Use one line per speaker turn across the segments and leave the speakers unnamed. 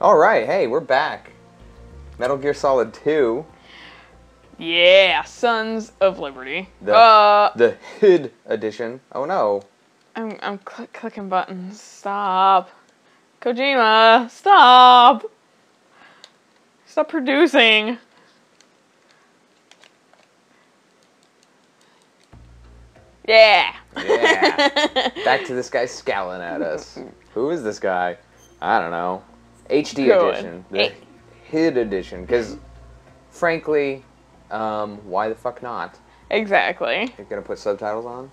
All right, hey, we're back. Metal Gear Solid 2,
Yeah, Sons of Liberty.
the
uh,
the HID edition. Oh no.
I'm I'm cl- clicking buttons. Stop, Kojima. Stop. Stop producing. Yeah.
Yeah. back to this guy scowling at us. Who is this guy? I don't know. HD edition.
on.
The. HID edition. Because, frankly, um, why the fuck not?
Exactly.
You're gonna put subtitles on?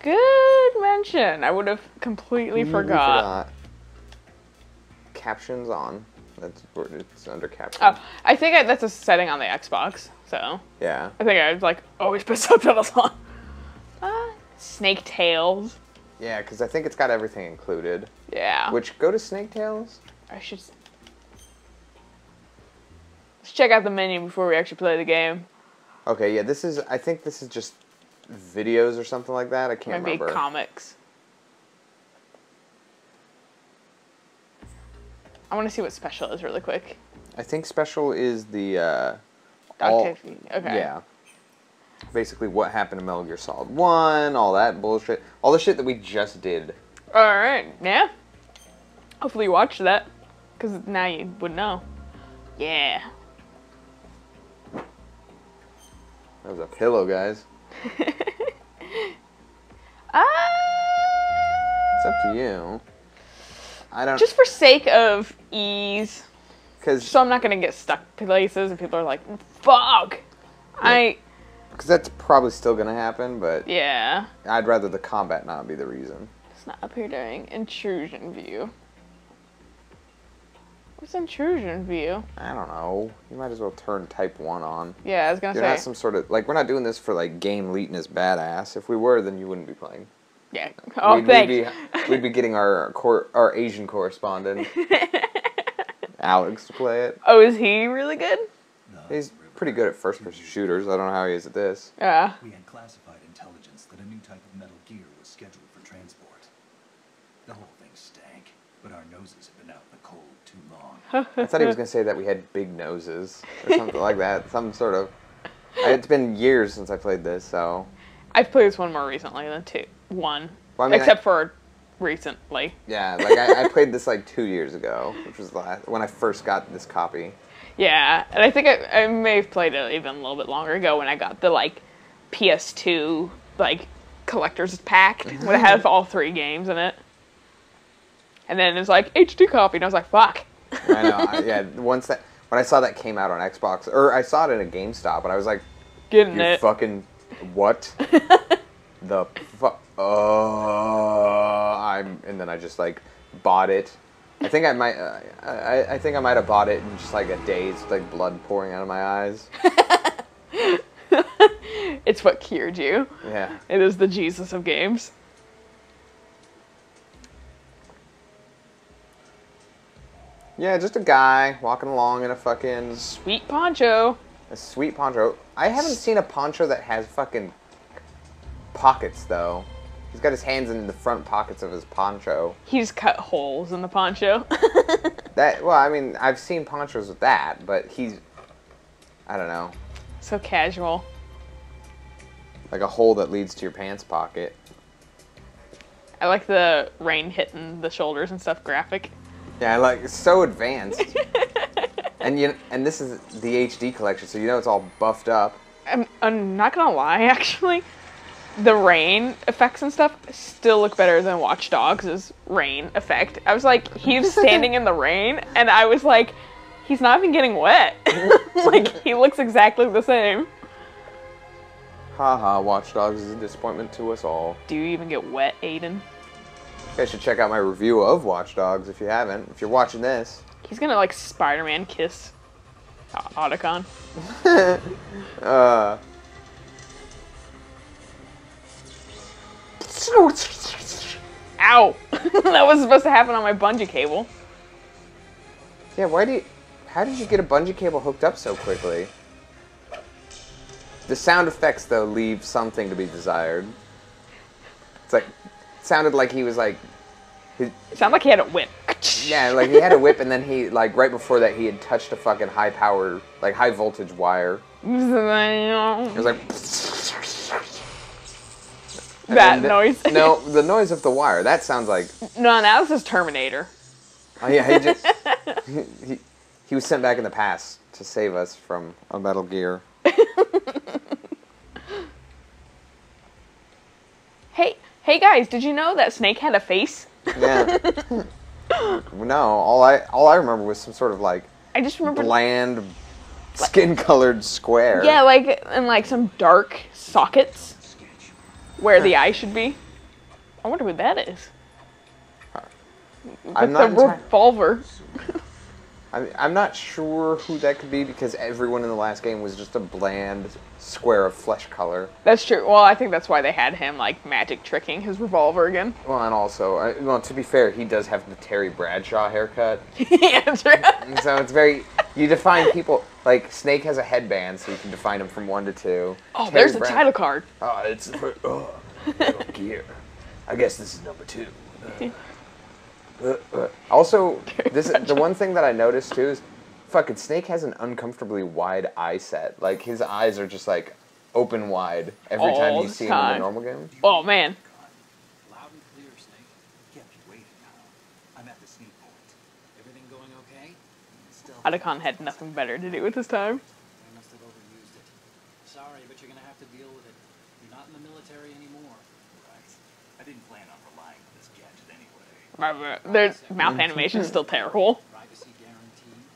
Good mention. I would have completely
We
forgot.
Captions on. That's it's under captions.
Oh, I think I, that's a setting on the Xbox. So
Yeah.
I think I would like always put subtitles on. Uh, Snake Tales.
Yeah, because I think it's got everything included.
Yeah.
Which go to Snake Tales.
I should. Let's check out the menu before we actually play the game.
Okay, yeah, this is. I think this is just videos or something like that. I can't
Maybe
remember.
comics. I want to see what special is really quick.
I think special is the. Uh, all-
Okay.
Yeah. Basically, what happened to Metal Gear Solid One, all that bullshit, all the shit that we just did.
All right. Yeah. Hopefully you watched that, because now you would know. Yeah.
That was a pillow, guys.
Ah.
It's up to you. I don't.
Just for sake of ease,
because
so I'm not gonna get stuck places and people are like, "Fuck." I Because
that's probably still gonna happen, but
yeah.
I'd rather the combat not be the reason.
It's not up here during intrusion view. What's intrusion view?
I don't know. You might as well turn Type One on.
Yeah, I was gonna
You're
say.
not some sort of like we're not doing this for like game eliteness badass. If we were, then you wouldn't be playing.
yeah. Oh,
we'd,
thanks.
We'd be, we'd be getting our cor- our Asian correspondent, Alex, to play it.
oh, is he really good?
He's pretty good at first-person shooters. I don't know how he is at this.
Yeah.
We had classified intelligence that a new type of Metal Gear was scheduled for transport. The whole thing stank, but our noses have been out in the cold too long.
I thought he was gonna say that we had big noses or something like that. Some sort of. It's been years since I played this, so
I've played this one more recently than two. One.
Well, I mean,
Except for recently.
yeah. Like I, I played this like two years ago, which was the last, when I first got this copy.
Yeah, and I think I, I may have played it even a little bit longer ago when I got the like PS2 like collector's pack mm-hmm. when it had all three games in it. And then it was like HD copy, and I was like, "Fuck."
I know. I, yeah. Once that when I saw that came out on Xbox, or I saw it in a GameStop, and I was like,
Getting
"You
it.
fucking what? the fuck? Oh, I'm." And then I just like bought it. I think I might. Uh, I, I think I might have bought it in just like a daze, like blood pouring out of my eyes.
It's what cured you.
Yeah.
It is the Jesus of games.
Yeah, just a guy walking along in a fucking
Sweet poncho.
a sweet poncho. I haven't seen a poncho that has fucking pockets though. He's got his hands in the front pockets of his poncho.
He's cut holes in the poncho.
That well, I mean, I've seen ponchos with that, but he's I don't know,
so casual.
like a hole that leads to your pants pocket.
I like the rain hitting the shoulders and stuff graphic.
Yeah, like it's so advanced. and you and this is the HD collection, so you know it's all buffed up.
I'm, I'm not gonna lie, actually. The rain effects and stuff still look better than Watch Dogs' rain effect. I was like, he's standing in the rain, and I was like, he's not even getting wet. like, he looks exactly the same.
Haha, Watch Dogs is a disappointment to us all.
Do you even get wet, Aiden?
You guys should check out my review of Watch Dogs if you haven't. If you're watching this.
He's gonna, like, Spider Man kiss Otacon.
Uh.
Ow! that was supposed to happen on my bungee cable.
Yeah, why do you. How did you get a bungee cable hooked up so quickly? The sound effects, though, leave something to be desired. It's like. Sounded like he was like. His,
It sounded like he had a whip.
Yeah, like he had a whip, and then he like right before that he had touched a fucking high power, like high voltage wire. It was like
that
the-
noise.
no, the noise of the wire. That sounds like
no, that was his Terminator.
oh yeah, he just he, he, he was sent back in the past to save us from a Metal Gear.
Hey, hey guys, did you know that Snake had a face?
Yeah. no, all I all I remember was some sort of like
I just remember.
bland, skin-colored square.
Yeah, like and like some dark sockets where the eye should be. I wonder what that is.
I'm
the
not.
revolver.
I'm, I'm not sure who that could be because everyone in the last game was just a bland square of flesh color.
That's true. Well, I think that's why they had him like magic tricking his revolver again.
Well, and also, uh, well, to be fair, he does have the Terry Bradshaw haircut,
yeah,
and so it's very. You define people like Snake has a headband, so you can define him from one to two.
Oh,
Terry
there's the
Brad-
title card.
Oh, it's oh, Metal Gear. I guess this is number two. Uh, uh. Also, this the one thing that I noticed too is, fucking Snake has an uncomfortably wide eye set. Like his eyes are just like open wide every time
All
you
the
see him in the
time.
normal game.
Oh man.
Loud and clear, Snake. Kept you waiting, huh? I'm at the sneak point. Everything going okay? Still.
Otacon had nothing better to do with his time.
I must have overused it. Sorry, but you're gonna have to deal with it. You're not in the military anymore. Right. I didn't plan on relying on this gadget anyway.
Their mouth animation is still terrible.
Privacy.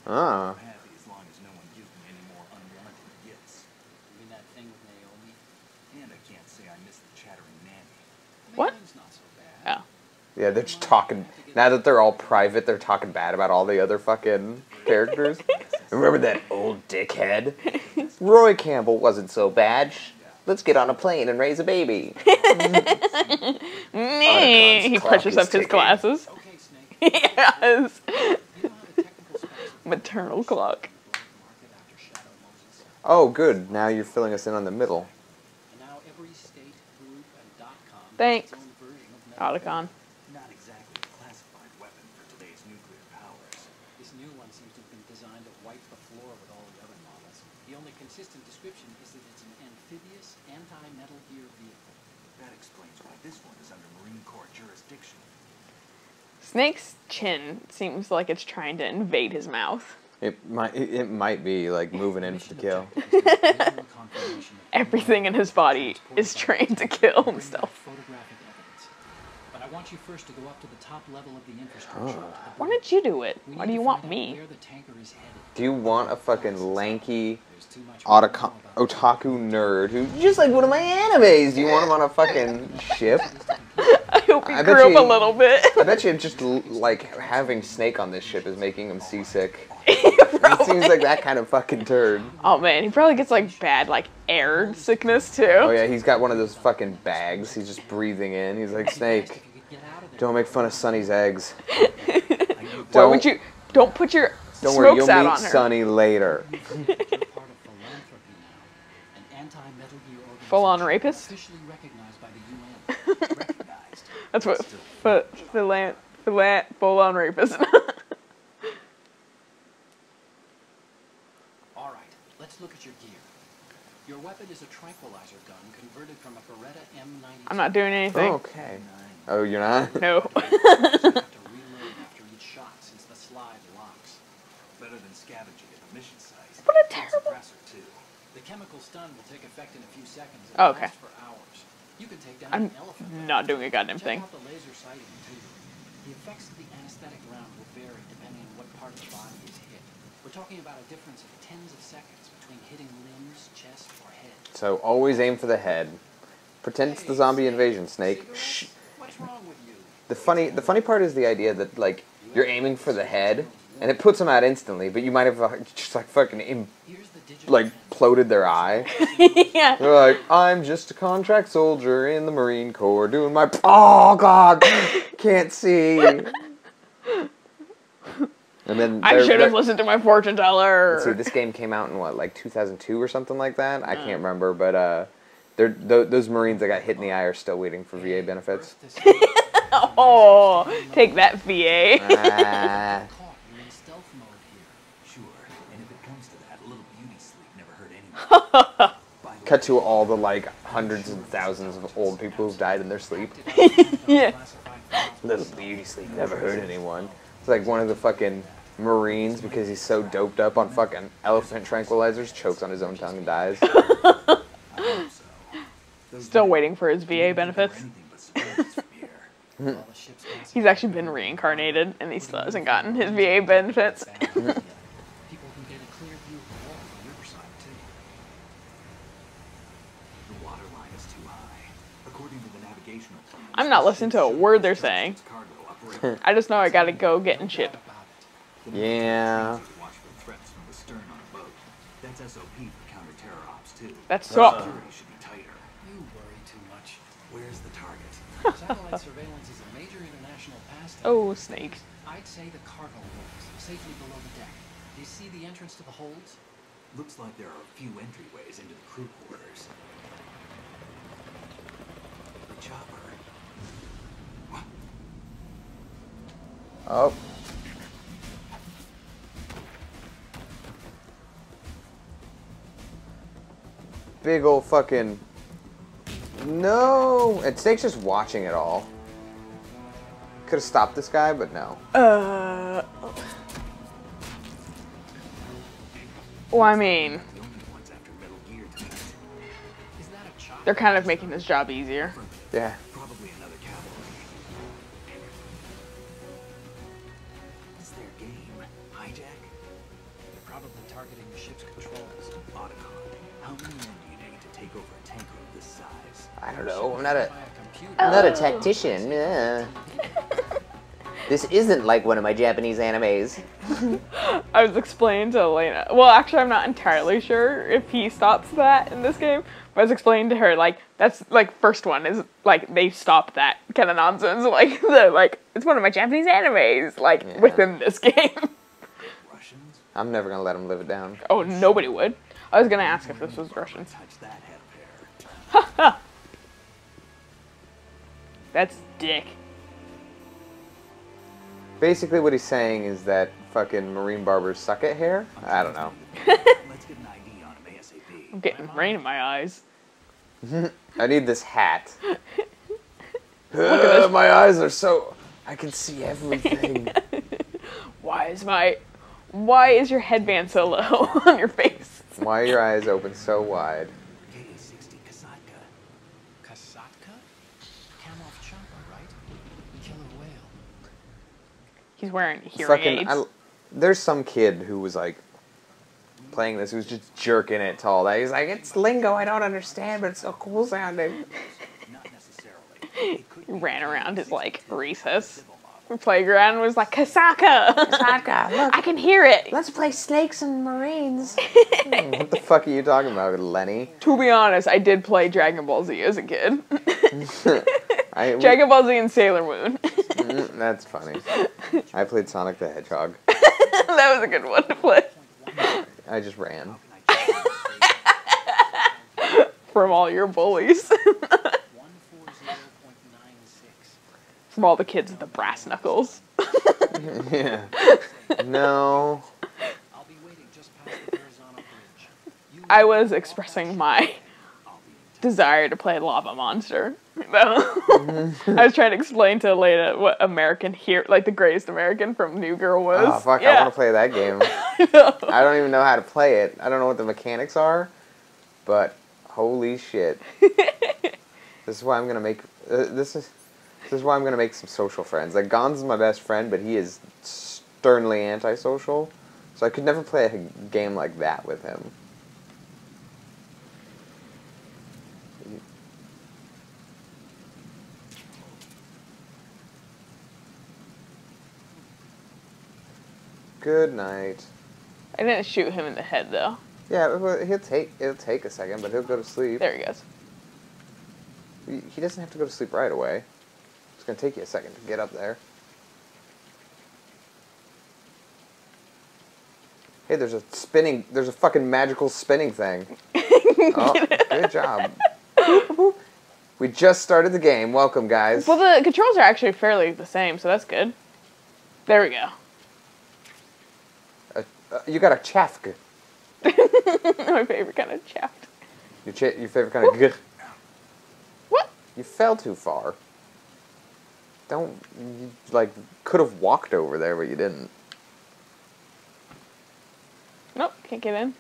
Ah,
I'm happy as long as no one gives me any more unwanted gifts. You mean that thing with Naomi? And I can't say I miss the chattering nanny.
What?
Mei Ling's not so bad.
Oh.
yeah, they're just talking. Now that they're all private, they're talking bad about all the other fucking characters. Remember that old dickhead? Roy Campbell wasn't so bad. Let's get on a plane and raise a baby.
Meh. He
clock
pushes
is
up his
ticking.
glasses.
Okay, Snake.
yes.
You know how the technical specs
Maternal clock.
market after Shadow Moses.
Oh, good. Now you're filling us in on the middle.
And now every state, group, and dot com
Thanks.
has its own version of Metal
Otacon.
Not exactly a classified weapon for today's nuclear powers. This new one seems to have been designed to wipe the floor with all the other models. The only consistent description is that it's an amphibious, anti-Metal Gear vehicle. That explains why this one is under Marine Corps jurisdiction.
Snake's chin seems like it's trying to invade his mouth.
It might. It it might be like moving in for the kill.
Everything in his body is trained to kill himself.
Photographic evidence. But I want you first to go up to the top level of the infrastructure. to the
Why
bridge.
don't you do it?
We
Why do you want me?
Where the tanker is headed.
Do you want a fucking lanky
There's too much we don't
otaka-
know about
otaku nerd who just like one of my animes? Do you want him on a fucking ship?
I hope he
I
grew up
you-
a little bit.
I bet you just like having Snake on this ship is making him seasick. It seems like that kind of fucking turd.
oh man, he probably gets like bad like air sickness too.
Oh yeah, he's got one of those fucking bags. He's just breathing in. He's like Snake. Don't make fun of Sunny's eggs.
I knew
Why
Don't-
would you? Don't put your
Don't worry,
smokes
you'll
out
meet
on her.
Sonny later.
You're part of philanthropy now, an anti-Metal Gear organization
Full-on rapist?
officially recognized by the UN. recognized.
That's what f- philan philan full on rapist.
All right, let's look at your gear. Your weapon is a tranquilizer gun converted from a Beretta M92.
I'm not doing anything.
Okay. Oh, you're not?
No.
To reload after each shot since the slide locks. Better than scavenging at the mission site.
What a terrible-.
The chemical stun will take effect in a few seconds and
Oh, okay.
last for hours. You can take down
I'm
an elephant.
not doing a goddamn
Check
thing.
the laser sighting too. The effects of the anesthetic round will vary depending on what part of the body is hit. We're talking about a difference of tens of seconds between hitting limbs, chest, or head.
So always aim for the head. Pretend it's the zombie invasion, Snake. Shh.
What's wrong with you?
The funny, the funny part is the idea that like you're aiming for the head, and it puts them out instantly, but you might have uh, just like fucking Im-
Here's the digital
like ploded their eye.
yeah.
They're like, I'm just a contract soldier in the Marine Corps doing my. Oh God, can't see. And then
I should have listened to my fortune teller.
See, this game came out in what, like 2002 or something like that. I
Mm.
can't remember, but uh, th- those Marines that got hit in the eye are still waiting for VA benefits.
Oh, take that VA.
Ah.
Caught, you're in stealth mode here.
Sure, and if it comes to that, little beauty sleep never hurt anyone.
Cut to all the like hundreds and thousands of old people who've died in their sleep.
Yeah.
Little beauty sleep never hurt anyone. It's like one of the fucking Marines because he's so doped up on fucking elephant tranquilizers, chokes on his own tongue and dies.
I hope so. Those
Still waiting for his VA benefits.
anything but surveillance from here.
While the ship's passing
He's actually been reincarnated and he still hasn't gotten his VA benefits.
People can get a clear view of the wall from Riverside, too.
The water line is too high. According to the navigational plan,
I'm not listening to a word they're saying. I just know I gotta go get in ship.
About it.
The
Yeah.
military watch for threats from the stern on a boat. That's SOP for counter-terror ops too.
That's so.
Security should be tighter.
You worry too much.
Where's the target?
Satellite surveillance is a major international pastime.
Oh, snakes.
I'd say the cargo holds, safely below the deck. Do you see the entrance to the holds?
Looks like there are a few entryways into the crew quarters. The chopper. What?
Oh. Big old fucking. No! And Snake's just watching it all. Could have stopped this guy, but no.
Uh. Well, I mean,
The only ones after Metal Gear tonight.
Is that a chopper?
they're kind of making his job easier.
Yeah.
Probably another cavalry. What's their game? Hijack?
They're probably targeting the ship's controls.
Otacon. How many men take over a tanker of this size?
I don't know. I'm not a.
By a computer.
I'm not a oh. tactician. Yeah. This isn't like one of my Japanese animes.
I was explaining to Elena. Well, actually, I'm not entirely sure if he stops that in this game. But I was explaining to her like that's like first one is like they stop that kind of nonsense. Like the like it's one of my Japanese animes. Like
Yeah.
within this game.
Russians?
I'm never gonna let him live it down.
oh, nobody would. I was gonna ask if this was Russian.
Touch that head of hair.
That's dick.
Basically, what he's saying is that fucking marine barbers suck at hair. I don't know.
Let's get an ID on him ASAP.
I'm getting rain in my eyes.
I need this hat. Uh, my eyes are so. I can see everything.
Why is my why is your headband so low on your face?
Why are your eyes open so wide?
He's wearing hearing
Fucking.
aids.
I, there's some kid who was like playing this, who was just jerking it to all that. He's like, it's lingo I don't understand, but it's so cool sounding.
Not necessarily. It could
He
be
ran around his like recess playground and was like Kasaka.
Kasaka, look.
I can hear it.
Let's play snakes and marines. Hmm, what the fuck are you talking about, Lenny?
To be honest, I did play Dragon Ball Z as a kid.
I,
Dragon Ball Z and Sailor Moon.
That's funny. I played Sonic the Hedgehog.
that was a good one to play.
I just ran.
From all your bullies. From all the kids with the brass knuckles.
yeah. No.
I'll be waiting just past the Verrazano Bridge. You
I was expressing my
I'll be in touch.
Desire to play Lava Monster. I was trying to explain to Elena what American here, like the greatest American from New Girl was.
Oh fuck! I want to play that game.
I.
I don't even know how to play it. I don't know what the mechanics are, but holy shit! this is why I'm gonna make. Uh, this is. This is why I'm gonna make some social friends. Like Gon's my best friend, but he is sternly antisocial. So I could never play a game like that with him. Good night.
I didn't shoot him in the head though.
Yeah, well, he'll take it'll take a second, but he'll go to sleep.
There he goes.
He doesn't have to go to sleep right away. It's gonna take you a second to get up there. Hey, there's a spinning. There's a fucking magical spinning thing. oh, good job. We just started the game. Welcome, guys.
Well, the controls are actually fairly the same, so that's good. There we go.
Uh, you got a chafk.
My favorite kind of chapped.
Your, cha- your favorite kind of g.
What?
You fell too far. Don't you like could have walked over there, but you didn't.
Nope, can't get in.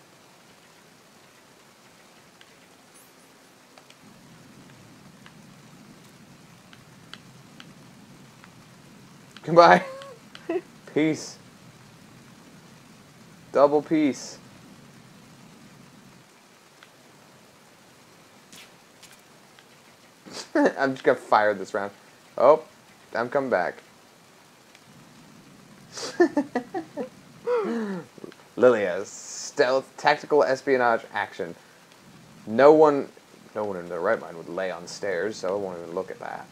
Goodbye. peace. Double peace. I'm just gonna fire this round. Oh, I'm coming back. Lilia, stealth, tactical espionage action. No one, no one in their right mind would lay on stairs, so I won't even look at that.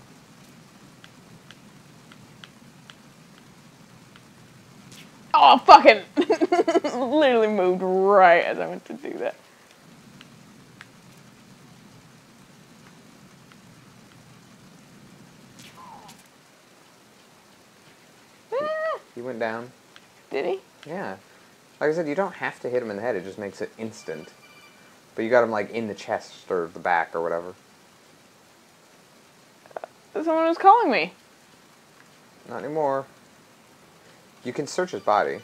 Oh, fucking! Literally moved right as I went to do that.
He went down.
did he?
Yeah. Like I said, you don't have to hit him in the head, it just makes it instant. But you got him like in the chest or the back or whatever.
Uh, someone was calling me.
Not anymore. You can search his body.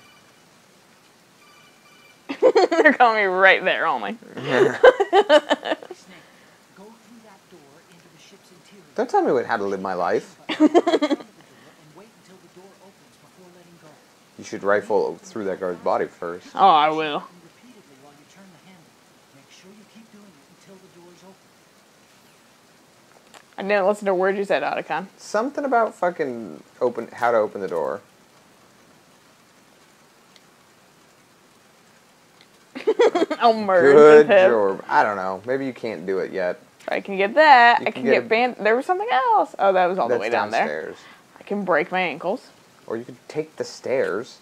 They're calling me right there only.
Snake, go through that door into the ship's interior.
Don't tell me what- how to live my life.
But hold on to the door and wait until the door opens before letting go.
You should rifle through that guard's body first.
Oh, I will.
And repeatedly while you turn the handle. Make sure you keep doing it until the door open.
I didn't listen to a word you said, Otacon.
Something about fucking open how to open the door.
I'll merge
Good job. I don't know. Maybe you can't do it yet.
I can get that.
You
I
can
can
get
get band. There was something else. Oh, that was all the way down there. I can break my ankles.
Or you could take the stairs.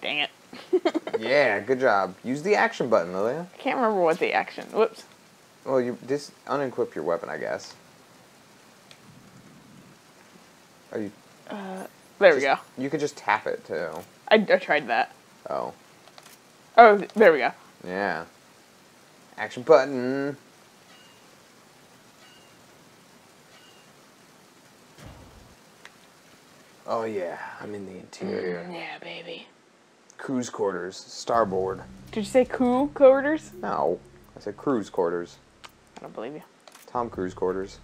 Dang it.
Yeah, good job. Use the action button, Lilia.
I can't remember what the action. Whoops.
Well, you just unequip your weapon, I guess. Are you?
Uh, There we go.
You could just tap it too.
I, I tried that.
Oh,
Oh, there we go.
yeah. Action button. Oh yeah, I'm in the interior.
Mm, yeah, baby.
Cruise quarters, starboard.
Did you say cool quarters?
No, I said cruise quarters.
I don't believe you.
Tom Cruise quarters.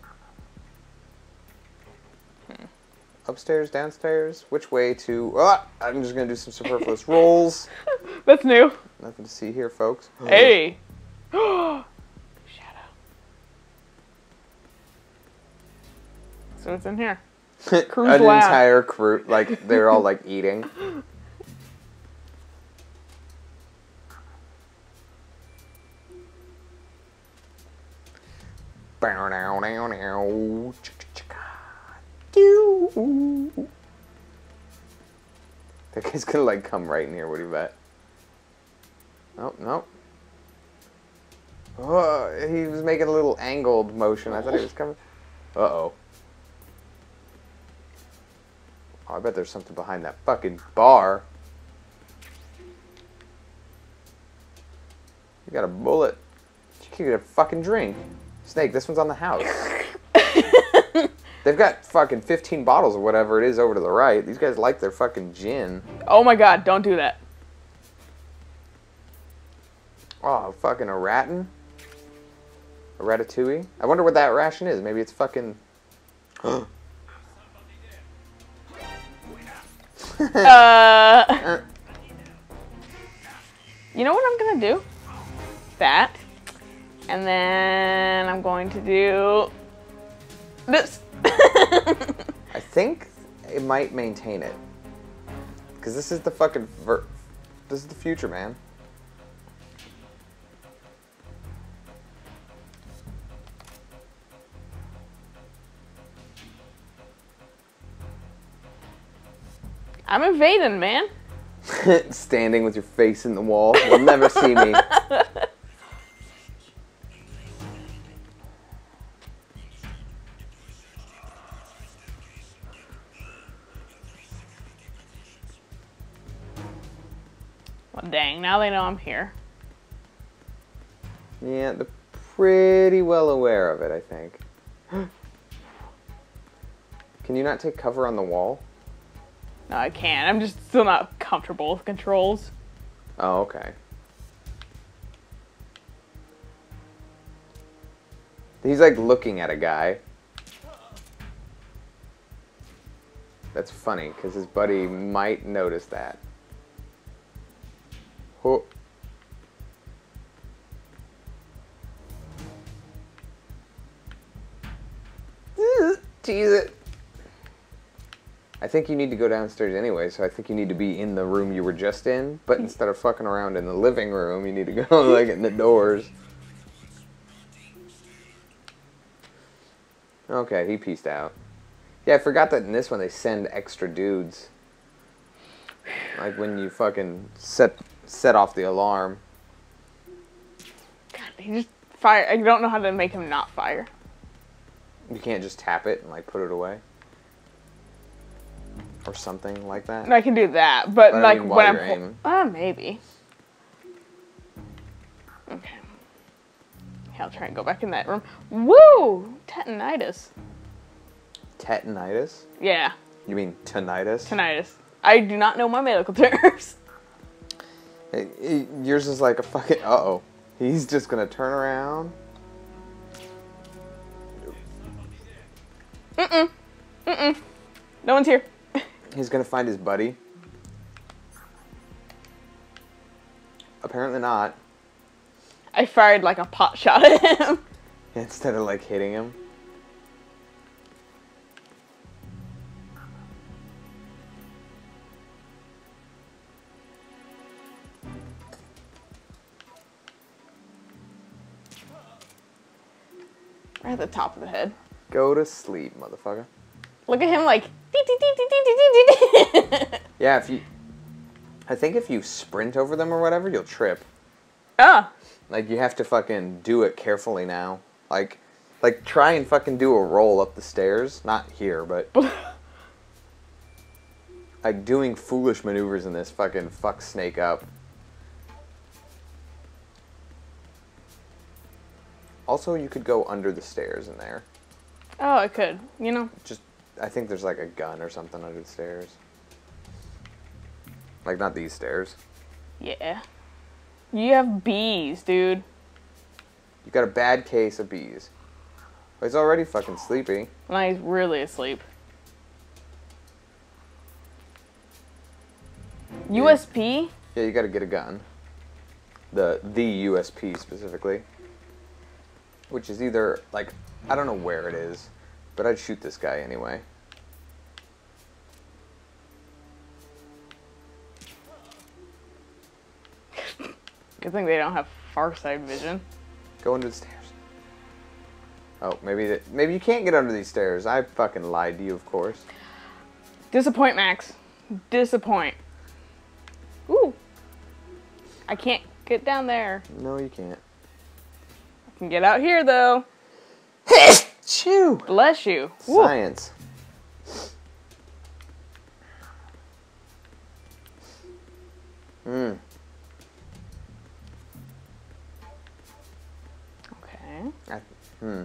Upstairs, downstairs. Which way to? Ah, I'm just gonna do some superfluous rolls.
That's new.
Nothing to see here, folks.
Hey. Shadow. So what's in here? Cruise
An
lab.
entire crew, like they're all like eating. Bow, now, now, now. Chicka. That guy's gonna like come right in here. What do you bet? Oh no. Oh, he was making a little angled motion. I thought he was coming. Uh oh. Oh, I bet there's something behind that fucking bar. You got a bullet. You can get a fucking drink. Snake, this one's on the house. They've got fucking 15 bottles or whatever it is over to the right. These guys like their fucking gin.
Oh my god, don't do that.
Oh, fucking a ratin? A ratatouille? I wonder what that ration is. Maybe it's fucking.
Uh, you know what I'm gonna do? That. And then I'm going to do this.
I think it might maintain it. Because this is the fucking. Ver- this is the future, man.
I'm invading, man.
Standing with your face in the wall. You'll never see me.
dang, now they know I'm here.
Yeah, they're pretty well aware of it, I think. Can you not take cover on the wall?
No, I can't. I'm just still not comfortable with controls.
Oh, okay. He's like looking at a guy. That's funny because his buddy might notice that. Oh. Hmm, Tease it. I think you need to go downstairs anyway, so I think you need to be in the room you were just in, but hmm. instead of fucking around in the living room, you need to go like in the doors. Okay, he pieced out. Yeah, I forgot that in this one they send extra dudes. Like when you fucking set set off the alarm.
God, he just fire. I don't know how to make him not fire.
You can't just tap it and like put it away. Or something like that.
No, I can do that, but
But I
like
mean,
when I'm
aiming.
uh, maybe. Okay. Yeah, I'll try and go back in that room. Woo! Tetanitis.
Tetanitis?
Yeah,
You mean tinnitus?
tinnitus. I do not know my medical terms.
Yours is like a fucking. Uh oh. He's just gonna turn around. Mm-mm. Mm-mm.
No one's here.
He's gonna find his buddy. Apparently not.
I fired like a pot shot at him.
Instead of like hitting him.
Right at the top of the head.
Go to sleep, motherfucker.
Look at him like.
Yeah, if you. I think if you sprint over them or whatever, you'll trip.
Ah,
Like you have to fucking do it carefully now. Like, like try and fucking do a roll up the stairs. Not here, but like doing foolish maneuvers in this fucking fuck snake up. Also, you could go under the stairs in there.
oh, I could. You know.
Just, I think there's like a gun or something under the stairs. Like not these stairs.
Yeah. You have bees, dude.
You got a bad case of bees. Oh, he's already fucking sleepy.
Now he's really asleep. USP?
Yeah, you got to get a gun. The the USP specifically, which is either like I don't know where it is, but I'd shoot this guy anyway.
Good thing they don't have far side vision.
Go under the stairs. Oh, maybe that maybe you can't get under these stairs. I fucking lied to you, of course.
Disappoint, Max. Disappoint. Ooh. I can't get down there.
No, you can't.
Can get out here though.
Chew.
Bless you.
Science. Hmm.
Okay.
Hmm.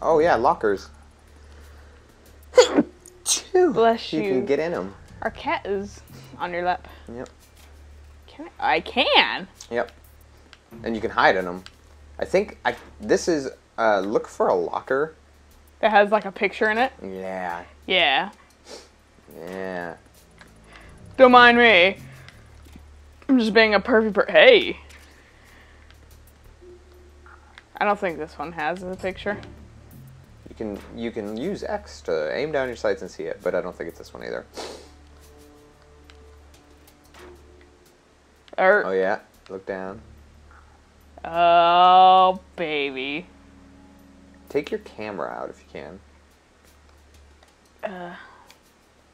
Oh yeah, lockers. Chew.
Bless
You
you.
can get in them.
Our cat is on your lap.
Yep.
Can I? I can.
Yep. And you can hide in them. I think I. This is. Uh, look for a locker.
That has like a picture in it.
Yeah.
Yeah.
Yeah.
Don't mind me. I'm just being a perfect per- Hey. I don't think this one has a picture.
You can you can use X to aim down your sights and see it, but I don't think it's this one either.
Or,
Oh yeah. Look down.
Oh, baby.
Take your camera out if you can.
Uh,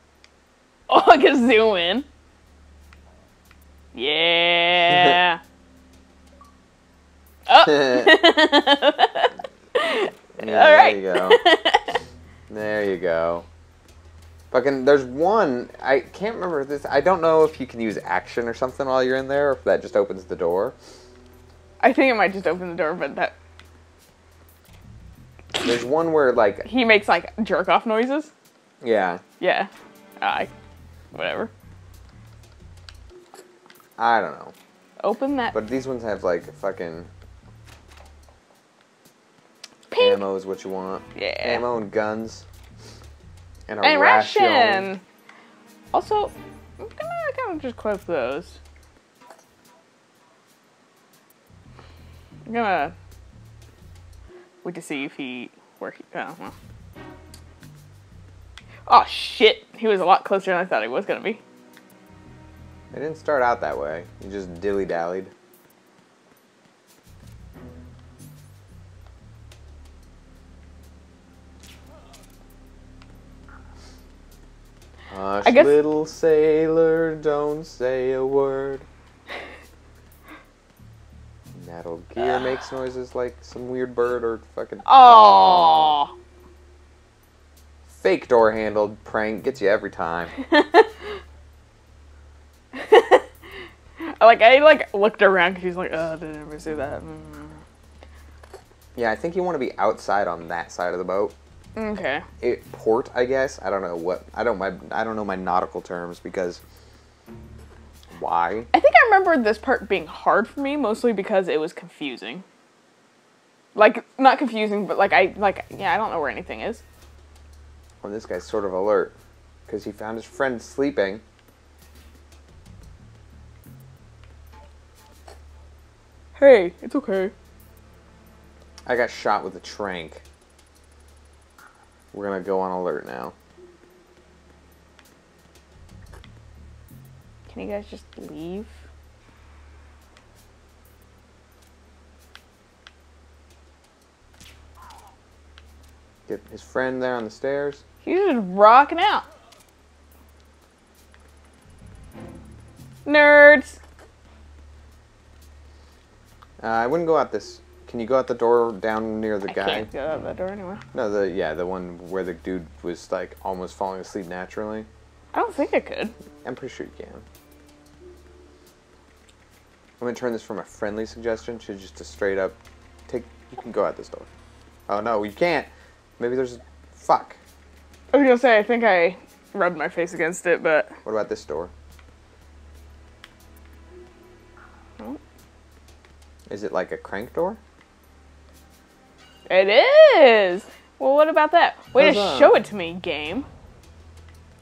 oh, I can zoom in. Yeah. oh,
Yeah,
All right.
There you go. there you go. Fucking, there's one. I can't remember this. I don't know if you can use action or something while you're in there, or if that just opens the door.
I think it might just open the door, but that
There's one where like,
he makes like jerk off noises.
yeah,
Yeah. I whatever.
I don't know,
Open that
but these ones have like fucking
pink
ammo is what you want.
Yeah.
Ammo and guns. And a
and
ration.
ration. Also, I'm gonna kind of just clip those. I'm gonna wait to see if he where he. Oh, well. oh shit! He was a lot closer than I thought he was gonna be.
It didn't start out that way. You just dilly dallied. Hush,
I guess-
little sailor, don't say a word. Metal Gear makes noises like some weird bird or fucking
Oh.
fake door handled prank gets you every time.
I like I like looked around because he's like, oh, did I ever see that? Mm.
Yeah, I think you want to be outside on that side of the boat.
Okay.
it, port, I guess. I don't know what I don't my I don't know my nautical terms because why?
I think I remember this part being hard for me mostly because it was confusing. Like not confusing, but like I like yeah, I don't know where anything is.
Well, this guy's sort of alert because he found his friend sleeping.
Hey, it's okay.
I got shot with a trank. We're gonna go on alert now.
Can you guys just leave?
Get his friend there on the stairs.
He's just rocking out. Nerds.
Uh, I wouldn't go out this. Can you go out the door down near the
I
guy?
can't go out that door anyway.
No, the yeah, the one where the dude was like almost falling asleep naturally.
I don't think I could.
I'm pretty sure you can. I'm gonna turn this from a friendly suggestion to just a straight up take. You can go out this door. Oh no, you can't. Maybe there's. A fuck.
I was gonna say I think I rubbed my face against it, but
What about this door?
Oh.
Is it like a crank door?
it is. Well, what about that? Way to show it to me, game.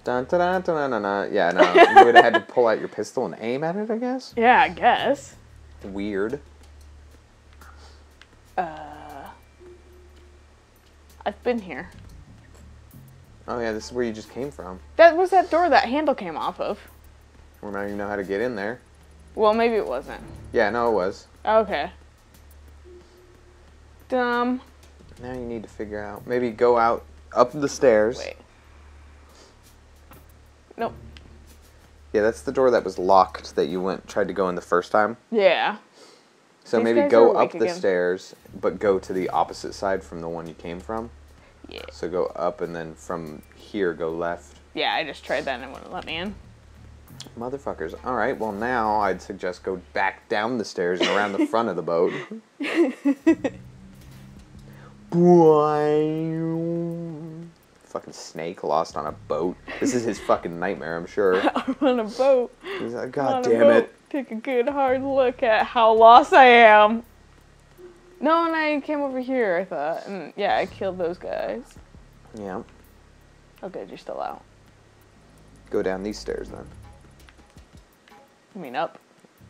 Dun dun dun dun dun. Yeah, no. you would have had to pull out your pistol and aim at it, I guess.
Yeah, I guess.
Weird.
Uh, I've been here.
Oh yeah, this is where you just came from.
That was that door that handle came off of.
We don't even know how to get in there.
Well, maybe it wasn't.
Yeah, no, it was.
Okay. Dumb.
Now you need to figure out. Maybe go out up the stairs.
Wait. Nope.
Yeah, that's the door that was locked that you went tried to go in the first time.
Yeah.
So
These
maybe
guys
go
are
up
awake
the
again.
stairs, but go to the opposite side from the one you came from.
Yeah.
So go up and then from here go left.
Yeah, I just tried that and it wouldn't let me in.
Motherfuckers. All right, well now I'd suggest go back down the stairs and around the front of the boat. fucking snake lost on a boat. This is his fucking nightmare, I'm sure.
I'm on a boat.
He's like, God damn
boat.
it.
Take a good hard look at how lost I am. No, and I came over here, I thought. And yeah, I killed those guys.
Yeah.
Oh, good, you're still out.
Go down these stairs then.
I mean, up.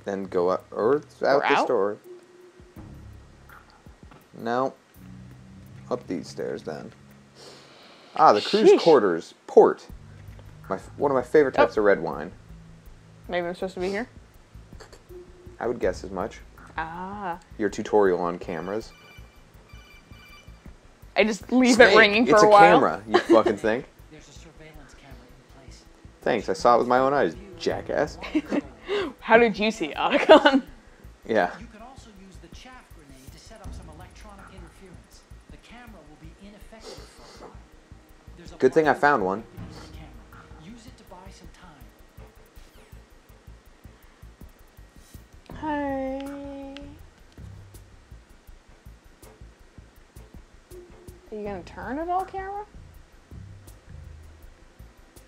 Then go up or out this
out?
door. No. Up these stairs then. Ah, the cruise
Sheesh.
quarters port. My one of my favorite
Oh.
types of red wine.
Maybe I'm supposed to be here?
I would guess as much.
Ah.
Your tutorial on cameras.
I just leave
Snake,
it ringing for
it's
a,
a
while.
camera. You fucking think?
There's a surveillance camera in place.
Thanks. I saw it with my own eyes, jackass.
How did you see Otacon?
Yeah. Good thing I found one.
connected to the camera. Use it to buy some time.
Hi. Are you gonna turn it all, camera?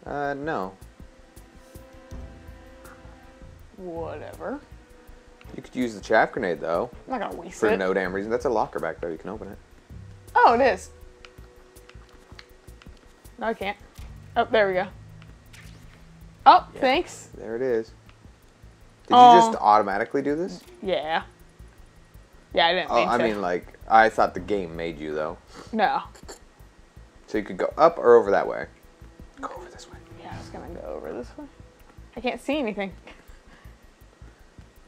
Uh, no.
Whatever.
You could use the chaff grenade though,
I'm not gonna waste
for
it.
no damn reason. That's a locker back there. You can open it.
Oh, it is. No, I can't. Oh, there we go. Oh,
Yeah.
thanks.
There it is. Did
Oh.
you just oh. automatically do this?
Yeah. Yeah, I didn't
Oh,
mean
I
to.
mean, like, I thought the game made you though.
no.
So you could go up or over that way. Go over this way.
Yeah, I was gonna go over this way. I can't see anything.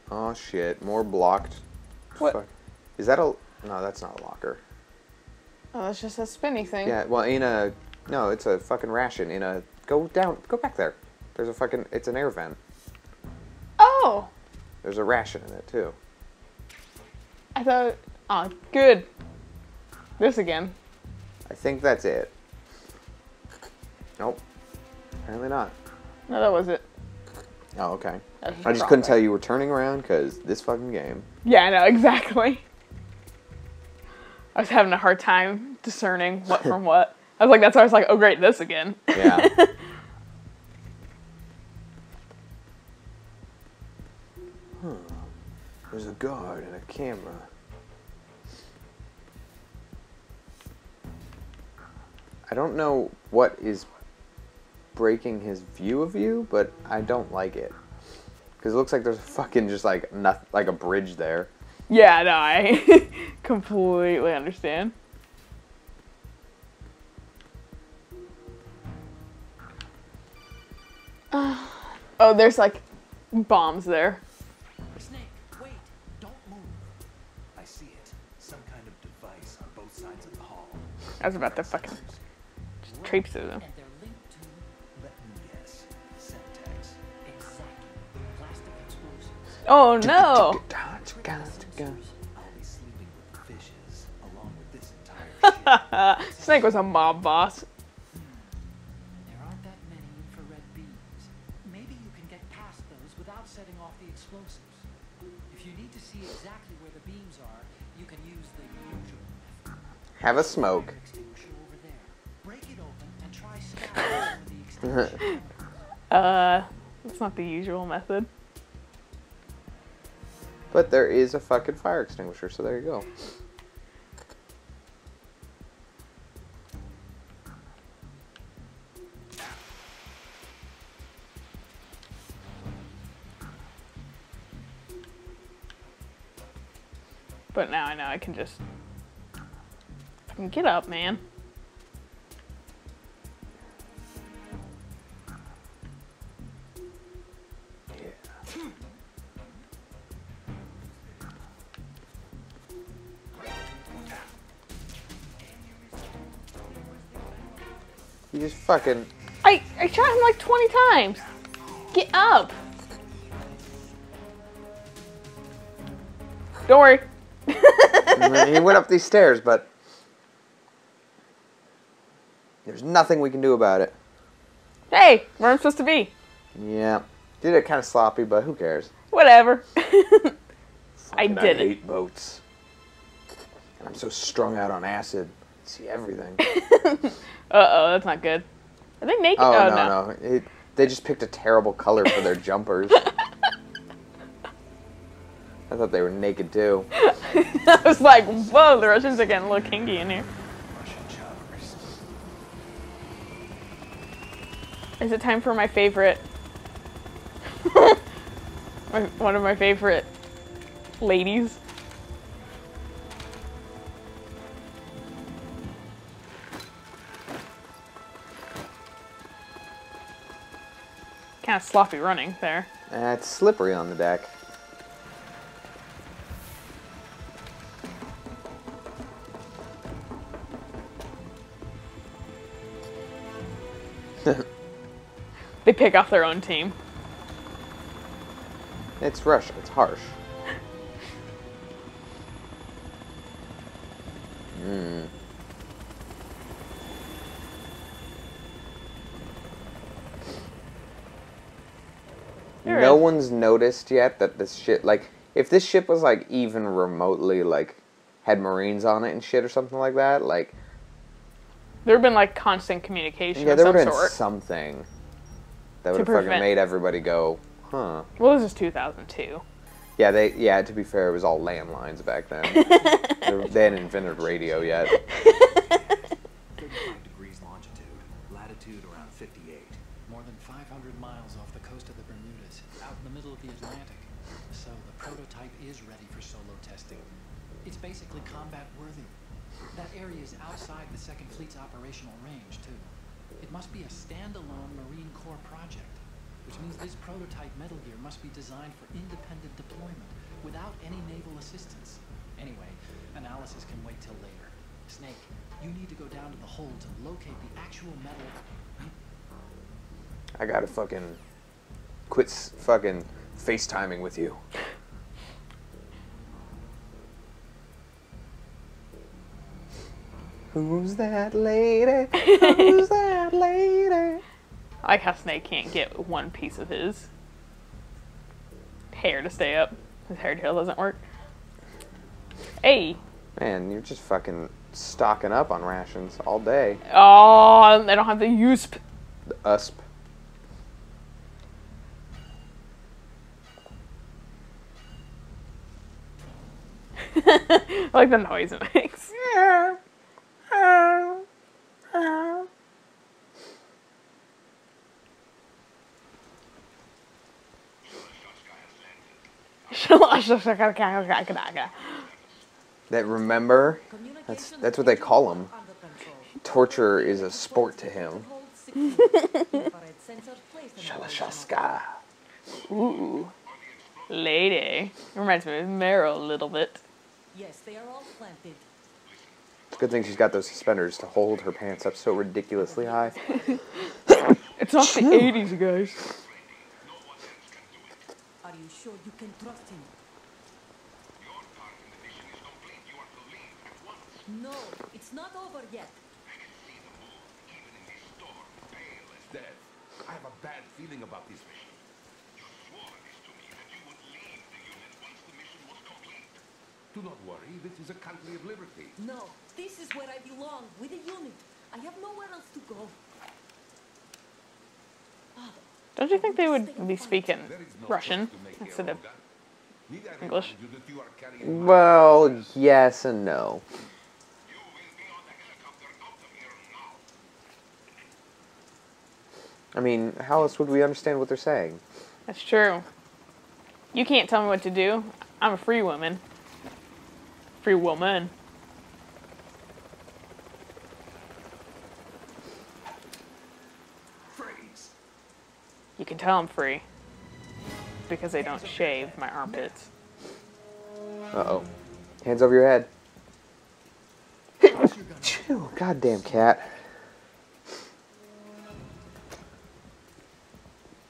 Oh shit! More blocked.
What?
Fuck. Is that a? No, that's not a locker.
Oh, that's just a spinny thing.
Yeah. Well, in a no, it's a fucking ration. In a go down. Go back there. There's a fucking. It's an air vent.
Oh,
There's a ration in it too.
I thought. Oh, good. This again.
I think that's it. Nope. Apparently not.
No, that was it.
Oh, okay. I just couldn't
way.
tell you were turning around because this fucking game.
Yeah, I know exactly. I was having a hard time discerning what from what. I was like, that's why I was like, oh great, this again.
Yeah. huh. Hmm. There's a guard and a camera. I don't know what is breaking his view of you, but I don't like it. Because it looks like there's fucking just like nothing, like a bridge there.
yeah, no, I completely understand. Oh, there's like bombs there.
Snake, wait.
Don't move. I see it. Some kind of device on both sides of the hall.
I was about to fucking just traipse through them.
And they're linked to
Let me guess. Semtex.
exactly plastic explosives.
Oh no!
I'll be sleeping with the fishes, along with this entire ship.
Snake was a mob boss.
Of a smoke.
Uh, that's not the usual method.
But there is a fucking fire extinguisher, so there you go.
But now I know I can just get up, man.
You just fucking.
I I shot him like 20 times. Get up. Don't worry.
he went up these stairs, but there's nothing we can do about it.
Hey, where I'm supposed to be.
Yeah, did it kind of sloppy, but who cares?
Whatever. I
Fucking
did it.
hate boats. And I'm so strung out on acid. I see everything.
Uh oh, that's not good. Are they naked?
Oh,
Oh,
no, no. It, they just picked a terrible color for their jumpers. I thought they were naked too.
I was like, whoa, the Russians are getting a little kinky in here.
Russian choppers.
Is it time for my favorite? my, one of my favorite ladies. Kind of sloppy running there.
Uh, it's slippery on the deck.
They pick off their own team.
It's Russia. It's harsh. Hmm.
There
no
is.
one's noticed yet that this shit like if this ship was like even remotely like had marines on it and shit or something like that like
There have been like constant communication
yeah there would have been
sort.
something that would have fucking
prevent-
made everybody go huh
Well, this is 2002.
yeah they yeah to be fair it was all landlines back then they, they hadn't invented radio yet
35 degrees longitude, latitude around 58.
More than 500 miles off the coast of the Bermudas, out in the middle of the Atlantic. So the prototype is ready for solo testing. It's basically combat worthy. That area is outside the Second Fleet's operational range, too. It must be a standalone Marine Corps project, which means this prototype Metal Gear must be designed for independent deployment without any naval assistance. Anyway, analysis can wait till later. Snake, you need to go down to the hold to locate the actual metal.
i gotta fucking quit fucking facetiming with you Who's that lady? Who's that lady?
I like how Snake can't get one piece of his hair to stay up. His hair gel doesn't work. Hey.
Man, you're just fucking stocking up on rations all day.
Oh, they don't have the USP.
The USP.
I like the noise it makes.
That remember? That's that's what they call him. Torture is a sport to him. Shalashaska.
Ooh. Lady. Reminds me of Meryl a little bit.
Yes, they are all planted.
It's a good thing she's got those suspenders to hold her pants up so ridiculously high.
It's not the 80s, guys.
Are you sure you can trust him?
Your part in the mission is complete. You are to leave at once.
No, it's not over yet.
Dad, I have a bad feeling about this mission. You swore this to me, that you would leave the unit once the mission was complete. Do not worry, this is a country of liberty.
No, this is where I belong, with the unit. I have nowhere else to go.
Don't you think they would be speaking
There is no
Russian
choice to make
instead of
arrogant. Need I
English?
remind you that you are carrying my
Well, yes and no. I mean, how else would we understand what they're saying?
That's true. You can't tell me what to do. I'm a free woman. Free woman. Can tell I'm free. Because they don't shave my armpits.
Uh oh. Hands over your head. Chew, goddamn cat.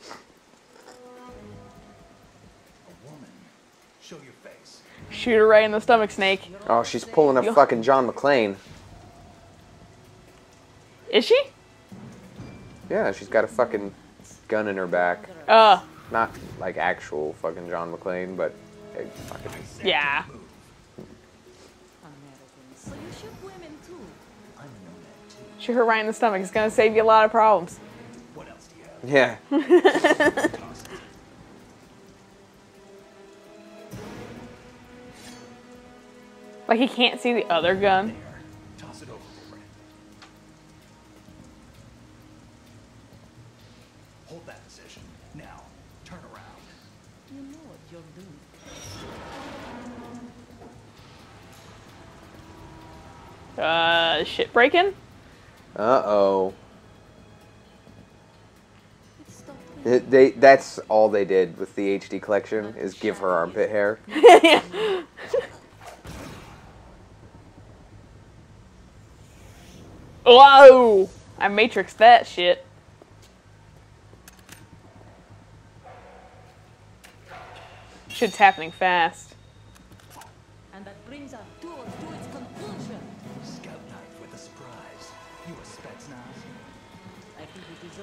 A woman. Show your face.
Shoot her right in the stomach, Snake.
Oh, she's pulling a fucking John McClane.
Is she?
Yeah, she's got a fucking gun in her back.
Uh,
Not like actual fucking John McClane, but a fucking.
yeah.
Americans. So you shoot women too.
I'm known that too.
Shoot her right in the stomach. It's gonna save you a lot of problems.
What else do you have?
Yeah.
Like he can't see the other gun. Shit breaking?
Uh oh.
It.
They, they that's all they did with the HD collection is give her armpit hair.
Whoa! I matrixed that shit. Shit's happening fast.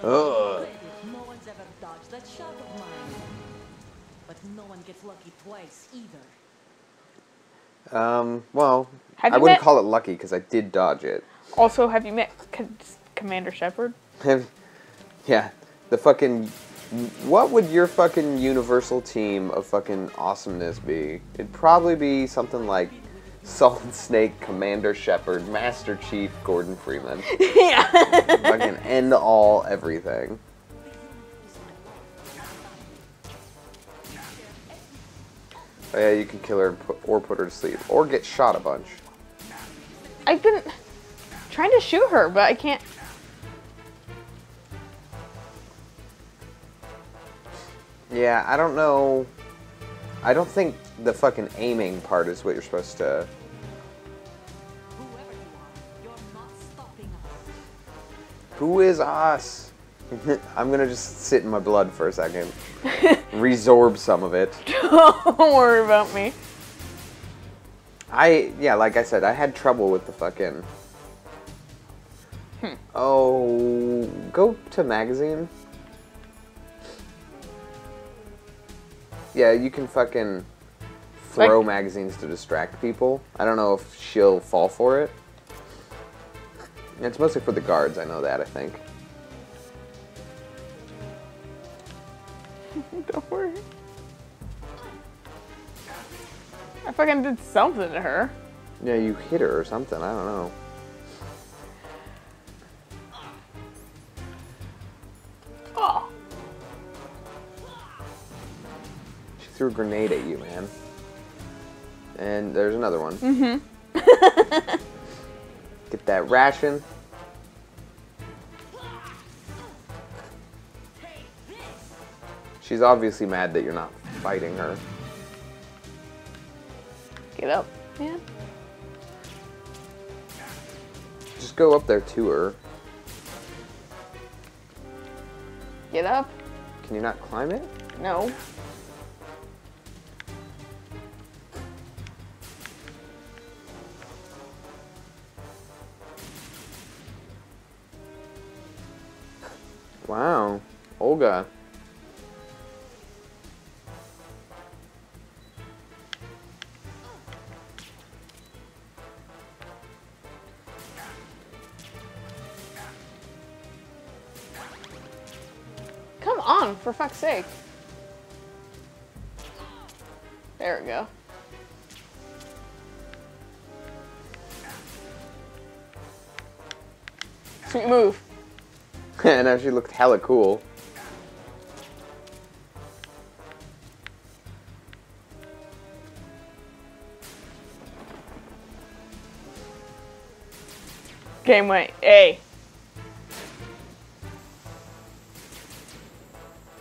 Think you deserve
Ugh.
credit. No one's ever dodged that shot of mine. But no one gets lucky twice either.
Um, well,
Have
I wouldn't
met-
call it lucky because I did dodge it.
Also, have you met C- Commander Shepard?
yeah, the fucking. What would your fucking universal team of fucking awesomeness be? It'd probably be something like Solid Snake, Commander Shepard, Master Chief, Gordon Freeman.
yeah.
fucking end all everything. Oh, yeah, you can kill her and put, or put her to sleep, or get shot a bunch.
I've been trying to shoot her, but I can't.
Yeah, I don't know. I don't think the fucking aiming part is what you're supposed to. Who is us? I'm gonna just sit in my blood for a second, resorb some of it.
Don't worry about me.
I yeah, like I said, I had trouble with the fucking. Hmm. Oh, go to magazine. Yeah, you can fucking throw
Like-
magazines to distract people. I don't know if she'll fall for it. It's mostly for the guards. I know that. I think.
Don't worry. I fucking did something to her.
Yeah, you hit her or something. I don't know.
Oh.
She threw a grenade at you, man. And there's another one.
Mm-hmm.
Get that ration. She's obviously mad that you're not fighting her.
Get up, man.
Just go up there to her.
Get up.
Can you not climb it?
No.
Olga.
Come on, for fuck's sake. There we go. Sweet move.
and now she looked hella cool.
Game went A.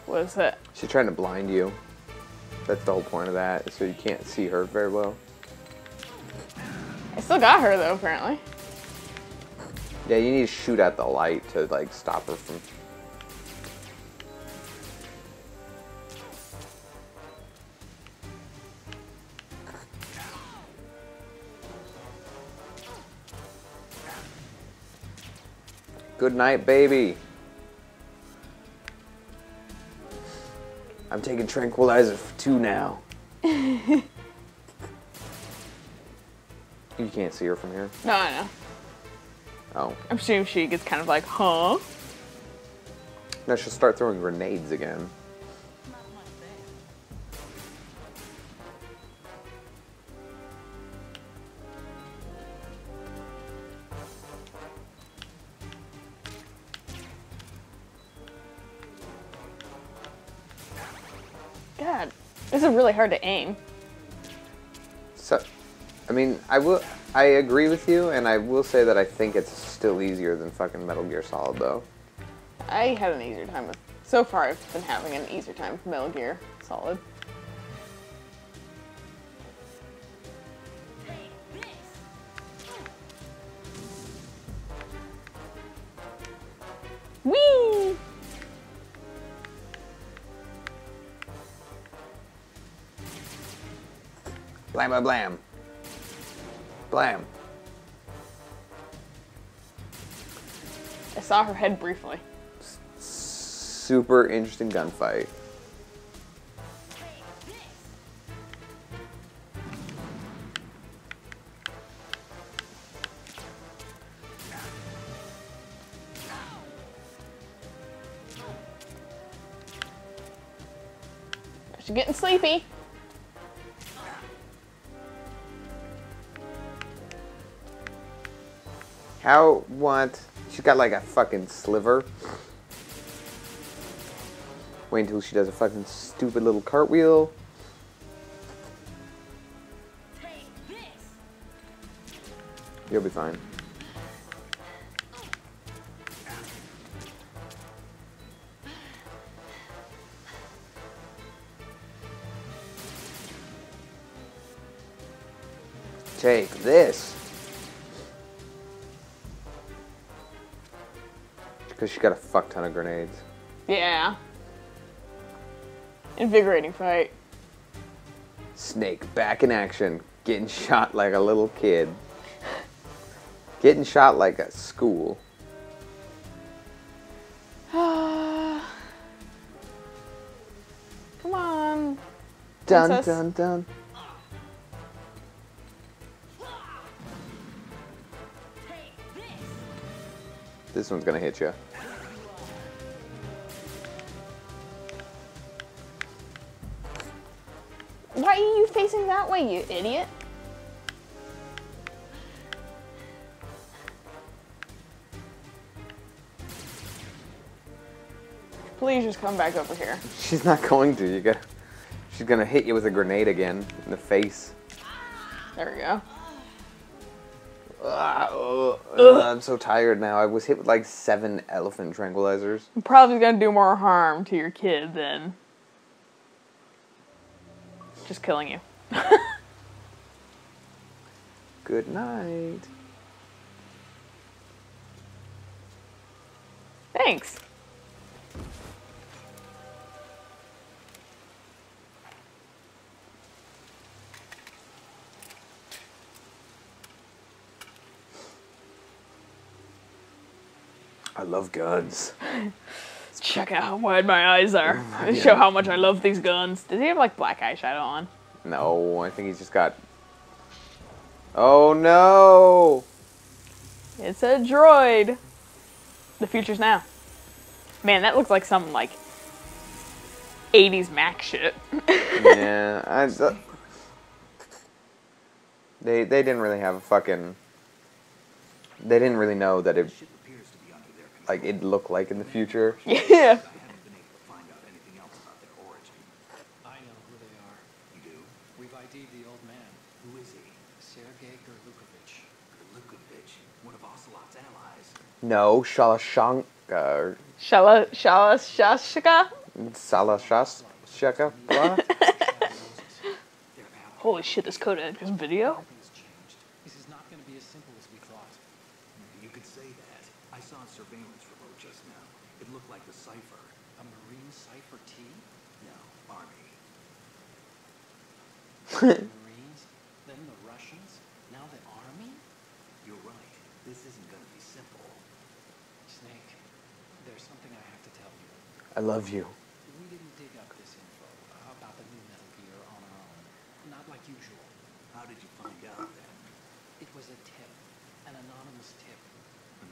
What is that?
She's trying to blind you. That's the whole point of that, so you can't see her very well.
I still got her though, apparently.
Yeah, you need to shoot at the light to like stop her from. Good night, baby. I'm taking tranquilizer for two now. you can't see her from here.
No, I know.
Oh.
I'm assuming she gets kind of like, huh?
No, she'll start throwing grenades again.
This is really hard to aim.
So, I mean, I will. I agree with you, and I will say that I think it's still easier than fucking Metal Gear Solid, though.
I had an easier time with. So far, I've been having an easier time with Metal Gear Solid.
Blam, blam, blam. Blam.
I saw her head briefly.
super interesting gunfight.
She's getting sleepy.
How? What? She's got like a fucking sliver. Wait until she does a fucking stupid little cartwheel. You'll be fine. Take this. Because she got a fuck ton of grenades.
Yeah. Invigorating fight.
Snake back in action, getting shot like a little kid. Getting shot like a school.
Come on.
Dun
Princess.
dun dun. This one's gonna hit you.
Why are you facing that way, you idiot? Please just come back over here.
She's not going to. You got. She's gonna hit you with a grenade again in the face.
There we go.
Ugh, ugh, I'm so tired now. I was hit with like seven elephant tranquilizers.
Probably gonna do more harm to your kid than just killing you.
Good night.
Thanks.
I love guns.
Let's check out how wide my eyes are. Oh show how much I love these guns. Does he have like black eyeshadow on?
No, I think he's just got. Oh no!
It's a droid. The future's now. Man, that looks like some like 80s Mac shit.
yeah, I, th- uh, they they didn't really have a fucking. They didn't really know that it
Ship appears to be under their control.
Like it'd look like in the future.
yeah.
I haven't been able to find out anything else about their origin.
I know who they are.
You do?
We've ID'd the old man,
Who is he?
Sergei Gurlukovich.
Lukovich, one of Ocelot's allies.
No, Shalashanka,
Shala Shala Shashika?
Salashas, Shaka,
Their battle.
Holy shit, this code is video?
Everything's changed. This is not going to be as simple as we thought.
You could say that. I saw a surveillance remote just now. It looked like the Cypher.
A Marine Cypher T?
No, Army.
The Marines, then the Russians, now the Army?
You're right. This isn't going to be simple.
Snake, there's something I have to tell you.
I love you.
We didn't dig up this info about the new Metal Gear on our own. Not like usual.
How did you find out then?
It was a tip. An anonymous tip.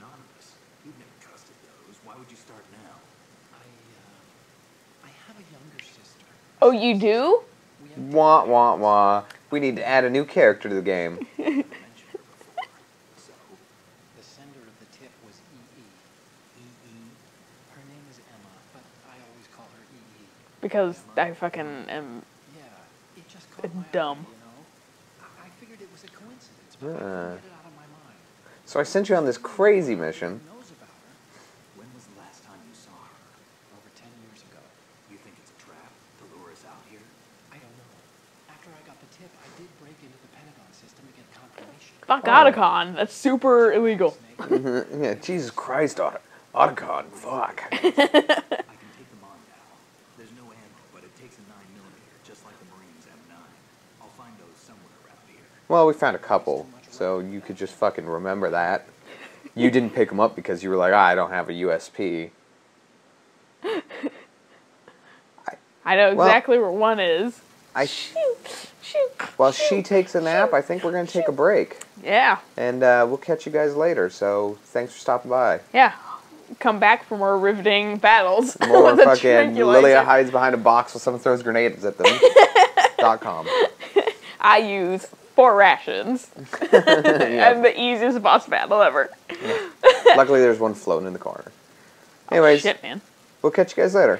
Anonymous. You've never trusted those. Why would you start now?
I, uh, I have a younger sister.
Oh, you do?
We have
Wah wah wah. We need to add a new character to the game.
Never mentioned her before. So,
The sender of the tip was EE.
EE.
Her name is Emma, but I always call her EE.
Because I fucking am.
Yeah, it just caught
Dumb.
eye, you know? I, I figured it was a coincidence, but
Uh.
couldn't it out of my mind.
So I sent you on this crazy mission.
Who knows about her?
When was the last time you saw her?
Over ten years ago.
You think it's a trap to lure us out here?
I don't know. After I got the tip, I did break into the Pentagon system to get confirmation.
Fuck Otacon. That's super illegal.
Snake,
yeah, Jesus Christ, Ot- Otacon, fuck.
I can take them on now. There's no ammo, but it takes a 9mm, just like the Marines M9. I'll find those somewhere around here.
Well, we found a couple, so you could just fucking remember that. You didn't pick them up because you were like, ah, I don't have a USP.
I know
Well-
exactly where one is.
I
Shoot, shoot.
While she takes a nap, I think we're gonna take a break,
Yeah,
and uh, we'll catch you guys later. So thanks for stopping by.
yeah. Come back for more riveting battles.
More fucking. Lilia hides behind a box while someone throws grenades at them. dot com.
I use four rations. and the easiest boss battle ever.
Luckily, there's one floating in the corner. Anyways,
Shit, man.
we'll catch you guys later.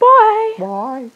Bye.
Bye.